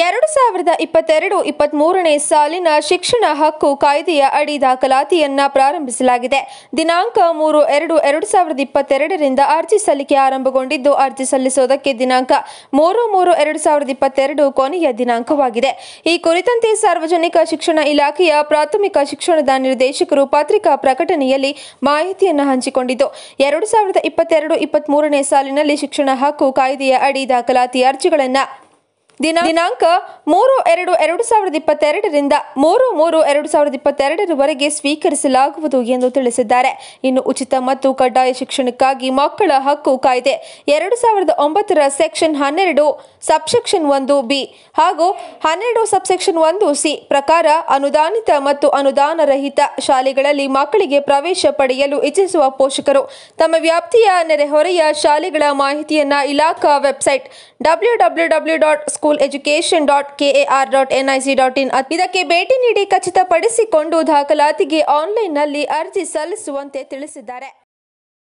ಎರಡು ಸಾವಿರದ ಇಪ್ಪತ್ತೆರಡು ಇಪ್ಪತ್ತ್ಮೂರನೇ ಸಾಲಿನ ಶಿಕ್ಷಣ ಹಕ್ಕು ಕಾಯ್ದೆಯ ಅಡಿ ದಾಖಲಾತಿಯನ್ನ ಪ್ರಾರಂಭಿಸಲಾಗಿದೆ. ದಿನಾಂಕ ಮೂರು ಎರಡು ಎರಡು ಸಾವಿರದ ಇಪ್ಪತ್ತೆರಡರಿಂದ ಅರ್ಜಿ ಸಲ್ಲಿಕೆ ಆರಂಭಗೊಂಡಿದ್ದು ಅರ್ಜಿ ಸಲ್ಲಿಸುವುದಕ್ಕೆ ದಿನಾಂಕ ಮೂರು ಮೂರು ಎರಡು ಸಾವಿರದ ಇಪ್ಪತ್ತೆರಡು ಕೊನೆಯ ದಿನಾಂಕವಾಗಿದೆ. ಈ ಕುರಿತಂತೆ ಸಾರ್ವಜನಿಕ ಶಿಕ್ಷಣ ಇಲಾಖೆಯ ಪ್ರಾಥಮಿಕ ಶಿಕ್ಷಣದ ನಿರ್ದೇಶಕರು ಪತ್ರಿಕಾ ಪ್ರಕಟಣೆಯಲ್ಲಿ ಮಾಹಿತಿಯನ್ನು ಹಂಚಿಕೊಂಡಿದ್ದು, ಎರಡು ಸಾವಿರದ ಇಪ್ಪತ್ತೆರಡು ಇಪ್ಪತ್ತ್ಮೂರನೇ ಸಾಲಿನಲ್ಲಿ ಶಿಕ್ಷಣ ಹಕ್ಕು ಕಾಯ್ದೆಯ ಅಡಿ ದಾಖಲಾತಿ ಅರ್ಜಿಗಳನ್ನು ದಿನಾಂಕ ಮೂರು ಎರಡು ಎರಡು ಸಾವಿರದ ಇಪ್ಪತ್ತೆರಡರಿಂದ ಮೂರು ಮೂರು ಎರಡು ಸಾವಿರದ ಇಪ್ಪತ್ತೆರಡರವರೆಗೆ ಸ್ವೀಕರಿಸಲಾಗುವುದು ಎಂದು ತಿಳಿಸಿದ್ದಾರೆ. ಇನ್ನು ಉಚಿತ ಮತ್ತು ಕಡ್ಡಾಯ ಶಿಕ್ಷಣಕ್ಕಾಗಿ ಮಕ್ಕಳ ಹಕ್ಕು ಕಾಯ್ದೆ ಎರಡು ಸಾವಿರದ ಒಂಬತ್ತರ ಸೆಕ್ಷನ್ ಹನ್ನೆರಡು ಸಬ್ಸೆಕ್ಷನ್ ಒಂದು ಬಿ ಹಾಗೂ ಹನ್ನೆರಡು ಸಬ್ಸೆಕ್ಷನ್ ಒಂದು ಸಿ ಪ್ರಕಾರ ಅನುದಾನಿತ ಮತ್ತು ಅನುದಾನ ರಹಿತ ಶಾಲೆಗಳಲ್ಲಿ ಮಕ್ಕಳಿಗೆ ಪ್ರವೇಶ ಪಡೆಯಲು ಇಚ್ಛಿಸುವ ಪೋಷಕರು ತಮ್ಮ ವ್ಯಾಪ್ತಿಯ ನೆರೆಹೊರೆಯ ಶಾಲೆಗಳ ಮಾಹಿತಿಯನ್ನು ಇಲಾಖಾ website W W W dot school education dot KAR dot NIC dot in ಇದಕ್ಕೆ ಭೇಟಿ ನೀಡಿ ಖಚಿತಪಡಿಸಿಕೊಂಡು ದಾಖಲಾತಿಗೆ ಆನ್ಲೈನ್ನಲ್ಲಿ ಅರ್ಜಿ ಸಲ್ಲಿಸುವಂತೆ ತಿಳಿಸಿದ್ದಾರೆ.